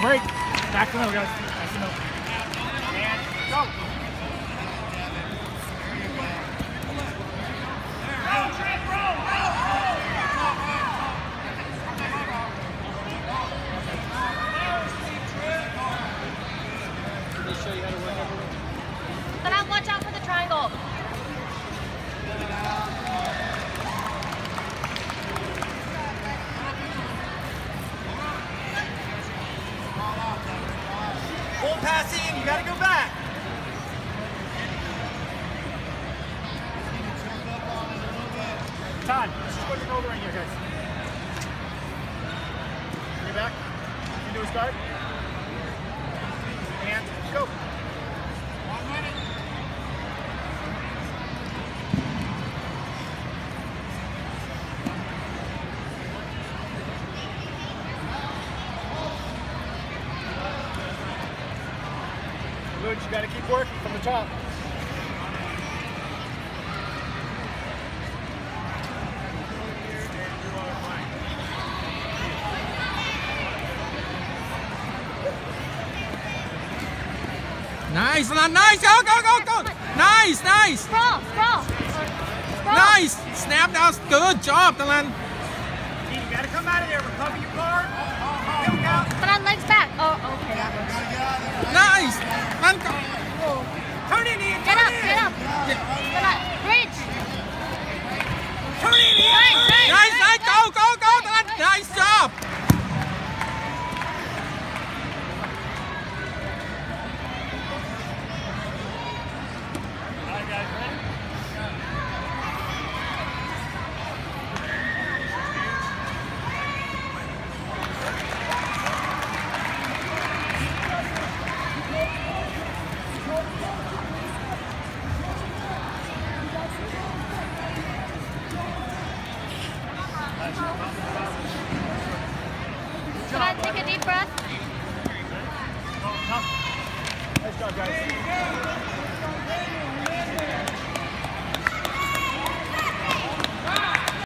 Break. Back to the middle, guys. Back to middle. And go. Passing, you gotta go back. Todd, let's just put your shoulder in here, guys. Bring it back. You do a start. And go. Luge, you gotta keep working from the top. Nice, Alan, nice, go, go, go, go. Nice, nice, nice. Snap, that was good job, Dylan. You gotta come out of there, recover your guard. Go, go. Salam, legs back. Oh, okay, that works. Nice. Alan, go. Turn it in, Get turn up, it get in. up. Get up. Bridge. Turn it in. Right, right. Nice, nice, go, go, go, Alan. Nice job. All right, guys, ready? Salam, take a deep breath. Nice job, guys.